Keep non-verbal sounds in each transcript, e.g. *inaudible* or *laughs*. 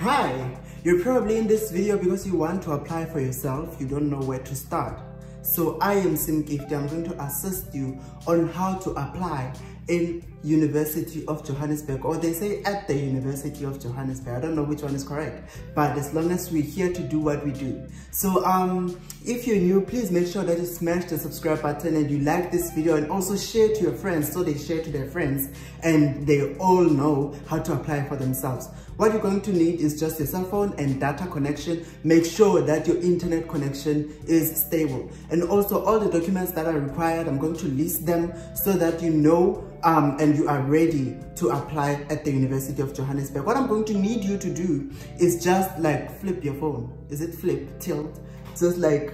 Hi, you're probably in this video because you want to apply for yourself, you don't know where to start. So I am Simgifty, I'm going to assist you on how to apply in University of Johannesburg or they say at the University of Johannesburg. I don't know which one is correct, but as long as we're here to do what we do. So um, if you're new, please make sure that you smash the subscribe button and you like this video and also share to your friends so they share to their friends and they all know how to apply for themselves. What you're going to need is just your cell phone and data connection. Make sure that your internet connection is stable. And also all the documents that are required, I'm going to list them so that you know um, and you are ready to apply at the University of Johannesburg. What I'm going to need you to do is just like flip your phone. Is it flip, tilt? Just like,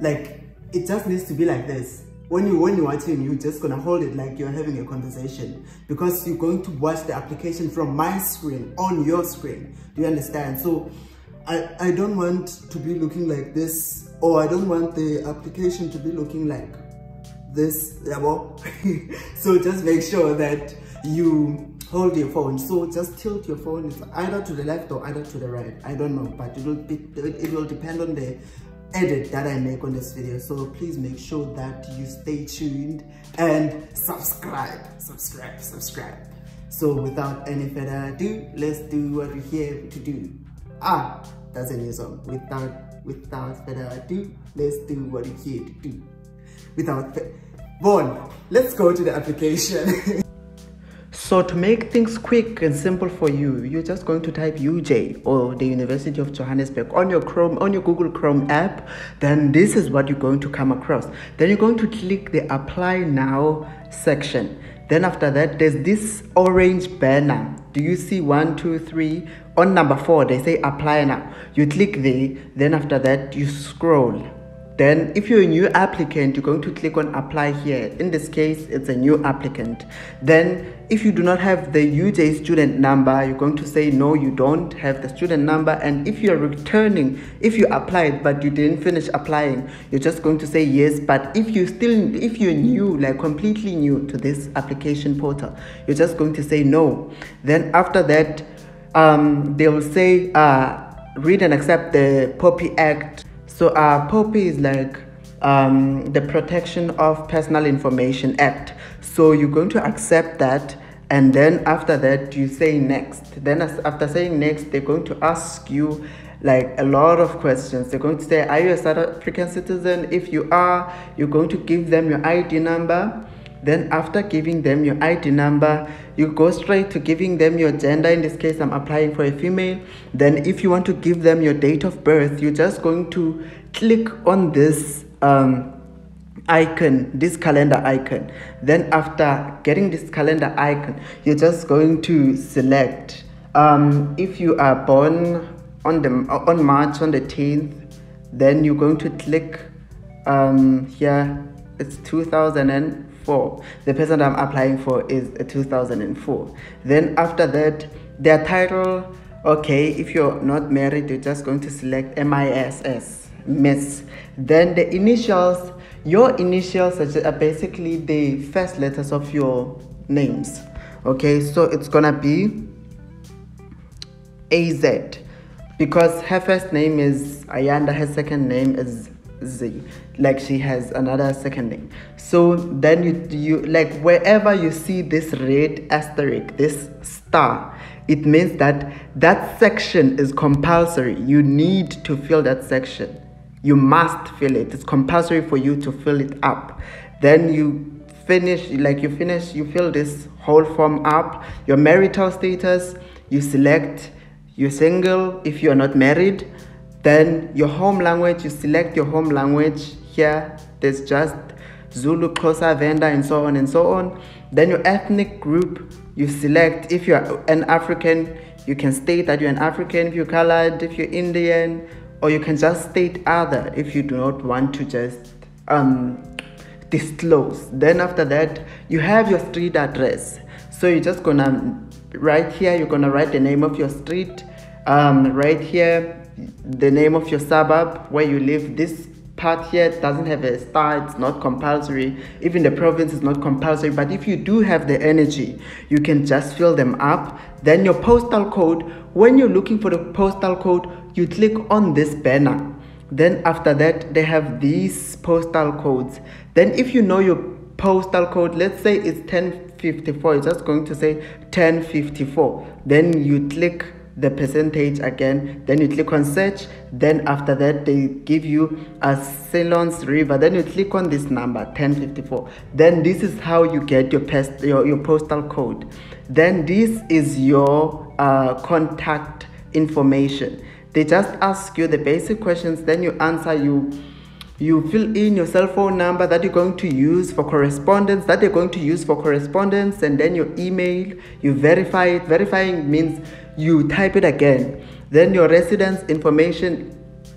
like it just needs to be like this. When you when you're watching, you're just gonna hold it like you're having a conversation because you're going to watch the application from my screen on your screen. Do you understand? So I, I don't want to be looking like this or I don't want the application to be looking like this level *laughs* so just make sure that you hold your phone. So just tilt your phone either to the left or either to the right. I don't know but it will be it will depend on the edit that i make on this video. So please make sure that you stay tuned and subscribe subscribe subscribe. So without any further ado let's do what we're here to do. Ah that's a new song. Without without further ado let's do what we're here to do. Without Bon, let's go to the application. *laughs* so to make things quick and simple for you, you're just going to type UJ or the University of Johannesburg on your Chrome, on your Google Chrome app. Then this is what you're going to come across. Then you're going to click the apply now section. Then after that, there's this orange banner. Do you see one, two, three? On number four, they say apply now. You click there, then after that, you scroll then if you're a new applicant, you're going to click on apply here. In this case, it's a new applicant. Then if you do not have the UJ student number, you're going to say no, you don't have the student number. And if you're returning, if you applied but you didn't finish applying, you're just going to say yes. But if you still, if you're new, like completely new to this application portal, you're just going to say no. Then after that, um, they will say uh, read and accept the POPI Act so uh, POPI is like um, the Protection of Personal Information Act. So you're going to accept that and then after that you say next. Then after saying next, they're going to ask you like a lot of questions. They're going to say, are you a South African citizen? If you are, you're going to give them your ID number then after giving them your ID number, you go straight to giving them your gender. In this case, I'm applying for a female. Then if you want to give them your date of birth, you're just going to click on this um, icon, this calendar icon. Then after getting this calendar icon, you're just going to select um, if you are born on the on March on the 10th, then you're going to click um, here. It's 2004. The person I'm applying for is a 2004. Then after that, their title, okay, if you're not married, you're just going to select MISS, Miss. Then the initials, your initials are basically the first letters of your names. Okay, so it's gonna be AZ because her first name is Ayanda, her second name is Z, like she has another second name. So then you you like wherever you see this red asterisk, this star, it means that that section is compulsory. You need to fill that section. You must fill it. It's compulsory for you to fill it up. Then you finish like you finish you fill this whole form up your marital status you select you're single if you're not married then your home language, you select your home language here. There's just Zulu, Xhosa, Venda, and so on and so on. Then your ethnic group, you select if you're an African, you can state that you're an African, if you're colored, if you're Indian, or you can just state other if you do not want to just um, disclose. Then after that, you have your street address. So you're just gonna, right here, you're gonna write the name of your street. Um, right here, the name of your suburb where you live. This part here doesn't have a star, it's not compulsory. Even the province is not compulsory. But if you do have the energy, you can just fill them up. Then your postal code, when you're looking for the postal code you click on this banner then after that they have these postal codes then if you know your postal code let's say it's 1054 it's just going to say 1054 then you click the percentage again then you click on search then after that they give you a Ceylon's river then you click on this number 1054 then this is how you get your your, your postal code. Then this is your uh, contact information. They just ask you the basic questions then you answer you you fill in your cell phone number that you're going to use for correspondence that you're going to use for correspondence and then your email you verify it. Verifying means you type it again. Then your residence information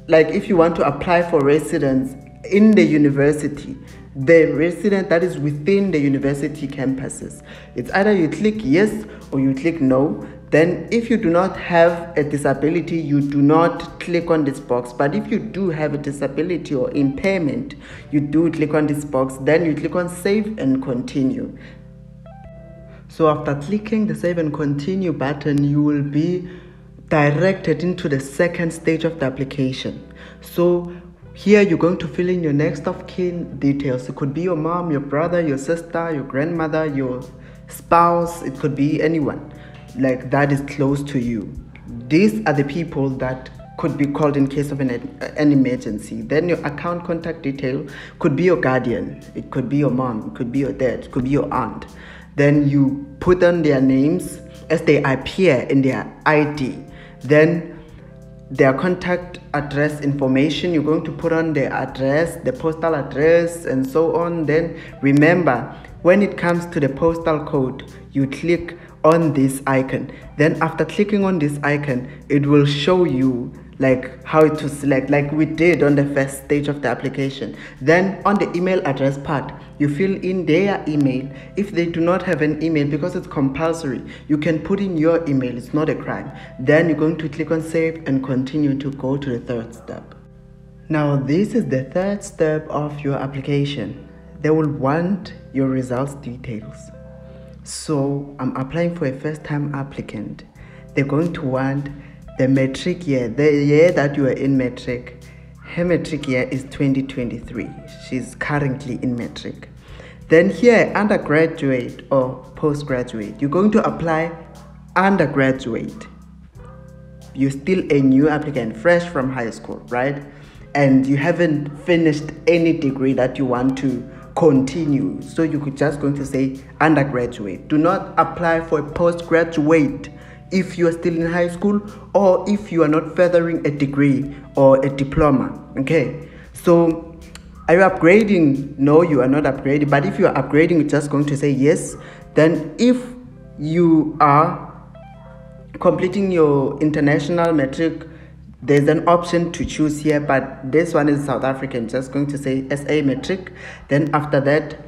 like if you want to apply for residence in the university the resident that is within the university campuses. It's either you click yes or you click no. Then if you do not have a disability you do not click on this box. But if you do have a disability or impairment you do click on this box. Then you click on save and continue so after clicking the save and continue button you will be directed into the second stage of the application. So here you're going to fill in your next of kin details. It could be your mom your brother your sister your grandmother your spouse. It could be anyone. Like that is close to you. These are the people that could be called in case of an, an emergency. Then your account contact detail could be your guardian, it could be your mom, it could be your dad, it could be your aunt. Then you put on their names as they appear in their ID. Then their contact address information, you're going to put on their address, the postal address, and so on. Then remember, when it comes to the postal code, you click on this icon then after clicking on this icon it will show you like how to select like we did on the first stage of the application. Then on the email address part you fill in their email. If they do not have an email because it's compulsory you can put in your email it's not a crime. Then you're going to click on save and continue to go to the third step. Now this is the third step of your application. They will want your results details. So I'm applying for a first time applicant. They're going to want the matric year, the year that you are in matric. Her matric year is 2023. She's currently in matric. Then here, undergraduate or postgraduate, you're going to apply undergraduate. You're still a new applicant, fresh from high school, right? And you haven't finished any degree that you want to continue. So you could just going to say undergraduate. Do not apply for a postgraduate if you are still in high school or if you are not furthering a degree or a diploma. Okay. So are you upgrading? No, you are not upgrading. But if you are upgrading, you're just going to say yes. Then if you are completing your international matric there's an option to choose here but this one is south african just going to say sa matric then after that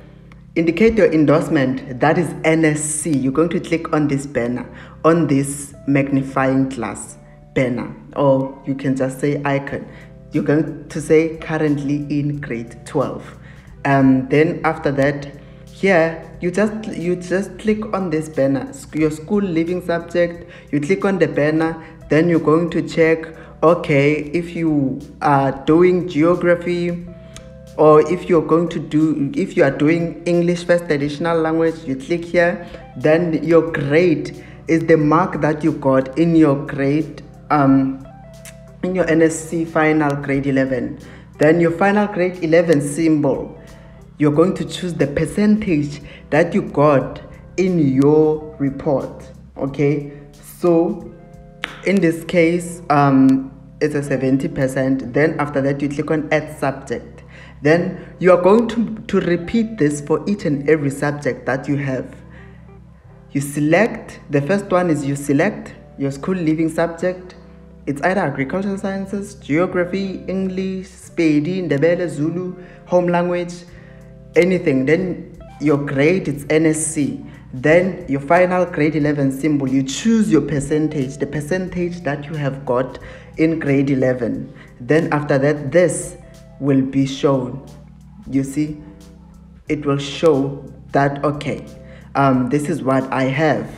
indicate your endorsement that is nsc you're going to click on this banner on this magnifying glass banner. Or you can just say icon. You're going to say currently in grade 12 um then after that here you just you just click on this banner. Your school leaving subject you click on the banner then you're going to check okay if you are doing geography or if you're going to do if you are doing english first traditional language you click here then your grade is the mark that you got in your grade um in your nsc final grade 11 then your final grade 11 symbol you're going to choose the percentage that you got in your report okay? So in this case um, it's a 70% then after that you click on add subject then you are going to, to repeat this for each and every subject that you have. You select the first one is you select your school leaving subject. It's either agricultural sciences geography english Sepedi ndebele zulu home language anything. Then your grade it's nsc then your final grade 11 symbol you choose your percentage the percentage that you have got in grade 11 then after that this will be shown. You see it will show that okay um, this is what I have.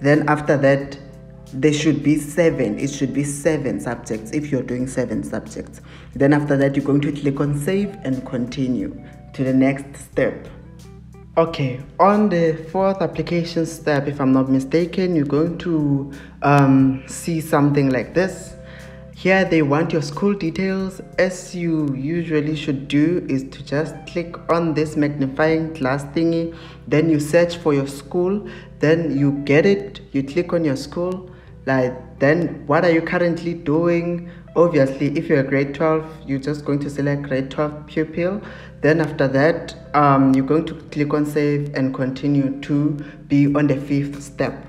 Then after that there should be seven. It should be seven subjects if you're doing seven subjects. Then after that you're going to click on save and continue to the next step. Okay on the fourth application step if i'm not mistaken you're going to um, see something like this here they want your school details. As you usually should do is to just click on this magnifying glass thingy. Then you search for your school. Then you get it. You click on your school. Like then what are you currently doing? Obviously if you're grade 12 you're just going to select grade 12 pupil. Then after that um, you're going to click on save and continue to be on the fifth step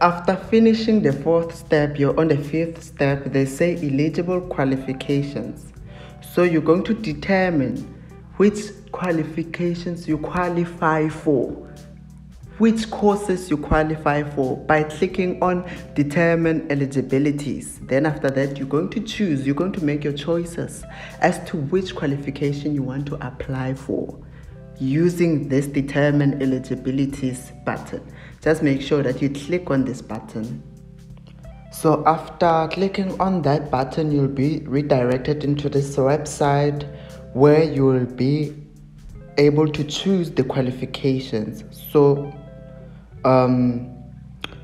after finishing the fourth step you're on the fifth step. They say eligible qualifications. So you're going to determine which qualifications you qualify for. Which courses you qualify for by clicking on determine eligibilities. Then after that, you're going to choose, you're going to make your choices as to which qualification you want to apply for using this determine eligibilities button. Just make sure that you click on this button. So after clicking on that button, you'll be redirected into this website where you will be able to choose the qualifications. So um,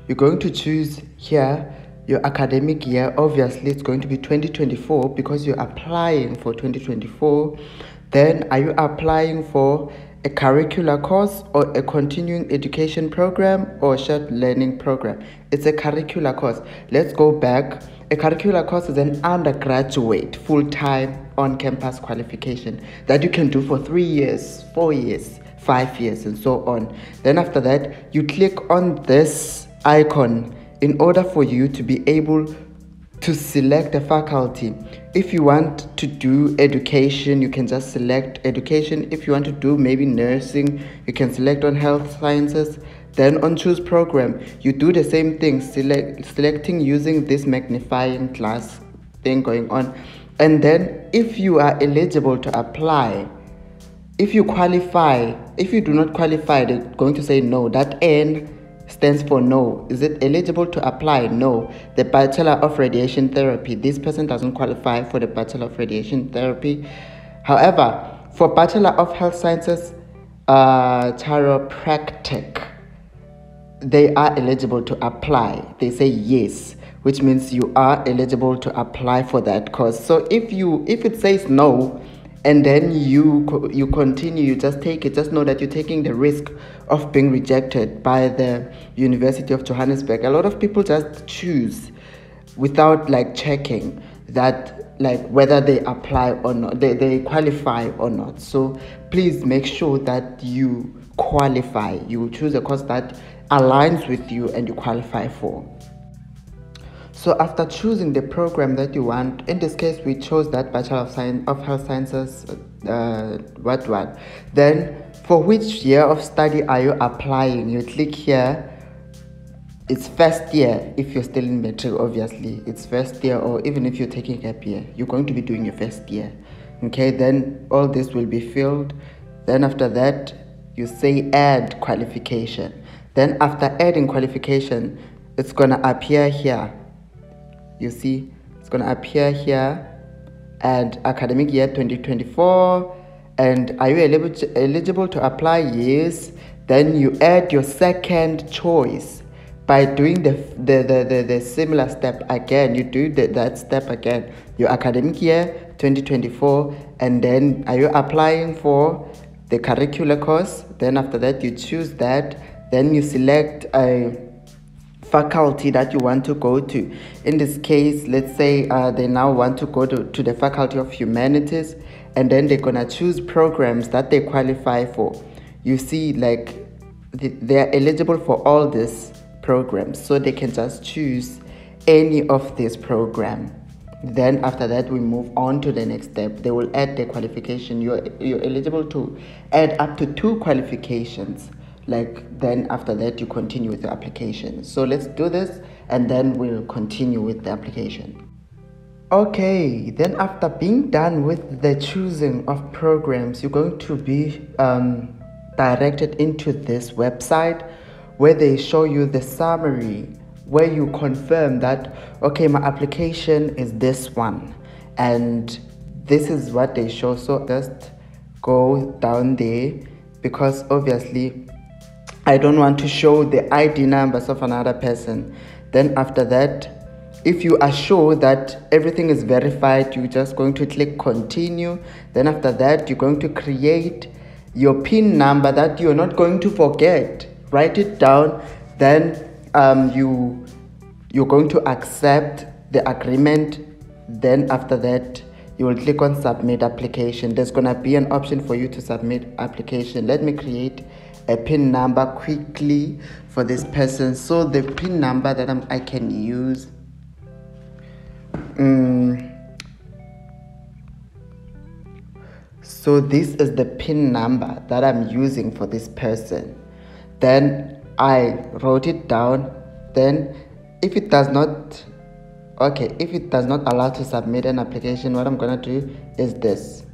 you're going to choose here your academic year obviously it's going to be 2024 because you're applying for 2024 then are you applying for a curricular course or a continuing education program or shared learning program. It's a curricular course. Let's go back. A curricular course is an undergraduate full-time on-campus qualification that you can do for three years four years five years and so on. Then after that you click on this icon in order for you to be able to select a faculty if you want to do education you can just select education. If you want to do maybe nursing you can select on health sciences then on choose program. You do the same thing select selecting using this magnifying glass thing going on. And then if you are eligible to apply if you qualify, if you do not qualify, they're going to say no. That N stands for no. Is it eligible to apply? No. The Bachelor of Radiation Therapy. This person doesn't qualify for the Bachelor of Radiation Therapy. However, for Bachelor of Health Sciences, uh, chiropractic, they are eligible to apply. They say yes, which means you are eligible to apply for that course. So if you if it says no, and then you you continue you just take it just know that you're taking the risk of being rejected by the university of johannesburg. A lot of people just choose without like checking that like whether they apply or not they, they qualify or not. So please make sure that you qualify. You choose a course that aligns with you and you qualify for so after choosing the program that you want, in this case we chose that Bachelor of Science of Health Sciences, uh, what one? Then for which year of study are you applying? You click here. It's first year if you're still in matric, obviously. It's first year, or even if you're taking gap year, you're going to be doing your first year. Okay, then all this will be filled. Then after that, you say add qualification. Then after adding qualification, it's gonna appear here you see it's going to appear here and academic year 2024 and are you eligible to, apply? Yes. Then you add your second choice. By doing the, the, the, the, the similar step again you do the, that step again your academic year 2024 and then are you applying for the curricular course? Then after that you choose that. Then you select a faculty that you want to go to. In this case, let's say uh, they now want to go to, to the Faculty of Humanities and then they're going to choose programs that they qualify for. You see, like they're eligible for all these programs, so they can just choose any of this program. Then after that, we move on to the next step. They will add the qualification. You're, you're eligible to add up to two qualifications like then after that you continue with the application. So let's do this and then we'll continue with the application. Okay then after being done with the choosing of programs you're going to be um, directed into this website where they show you the summary where you confirm that okay my application is this one. And this is what they show. So just go down there because obviously I don't want to show the ID numbers of another person. Then after that if you are sure that everything is verified you're just going to click continue. Then after that you're going to create your pin number that you're not going to forget. Write it down. Then um, you you're going to accept the agreement. Then after that you will click on submit application. There's gonna be an option for you to submit application. Let me create a pin number quickly for this person. So the pin number that I'm, i can use um, so this is the pin number that i'm using for this person. Then i wrote it down. Then if it does not okay if it does not allow to submit an application what i'm gonna do is this.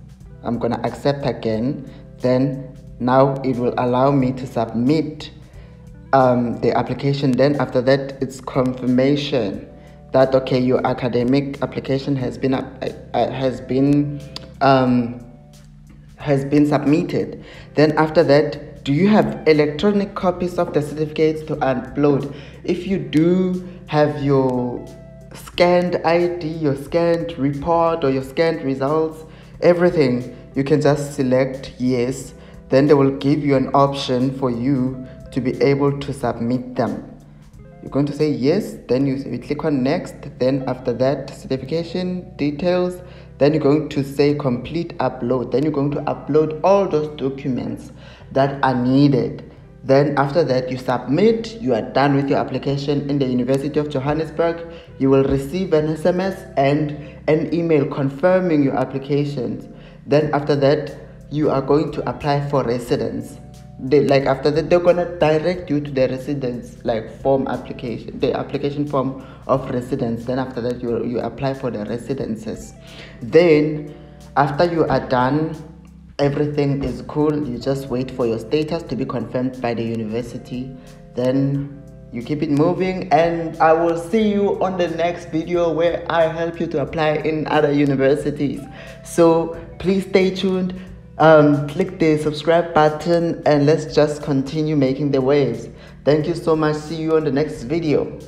I'm gonna accept again. Then now it will allow me to submit um, the application then after that it's confirmation that okay your academic application has been uh, uh, has been um, has been submitted then after that do you have electronic copies of the certificates to upload if you do have your scanned ID, your scanned report or your scanned results, everything, you can just select yes. Then they will give you an option for you to be able to submit them. You're going to say yes, then you, you click on next, then after that certification details, then you're going to say complete upload. Then you're going to upload all those documents that are needed then after that, you submit, you are done with your application in the University of Johannesburg. You will receive an SMS and an email confirming your applications. Then after that, you are going to apply for residence. They, like after that, they're gonna direct you to the residence like form application, the application form of residence. Then after that, you you apply for the residences. Then after you are done everything is cool you just wait for your status to be confirmed by the university then you keep it moving and i will see you on the next video where i help you to apply in other universities so please stay tuned um, click the subscribe button and let's just continue making the waves. Thank you so much. See you on the next video